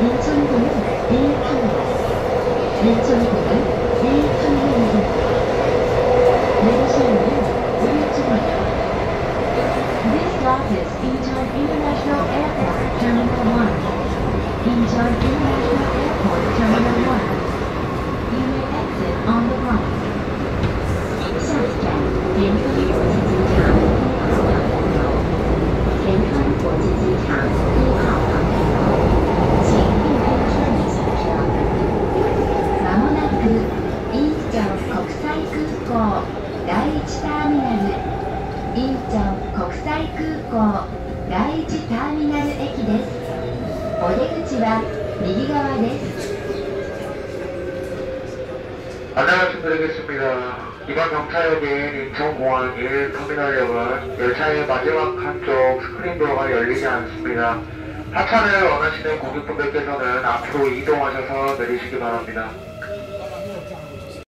인천공항 A터미널 인천공항 A터미널입니다. 내리실 문은 오른쪽입니다. This stop is Incheon International Airport Terminal 1. Incheon 国際空港第一ターミナルインチョン国際空港第一ターミナル駅です。お出口は右側です。 안녕하십니까. 이번 정차역인 인천공항 1터미널역은 열차의 마지막 한쪽 스크린 도어가 열리지 않습니다. 하차를 원하시는 고객분들께서는 앞으로 이동하셔서 내리시기 바랍니다.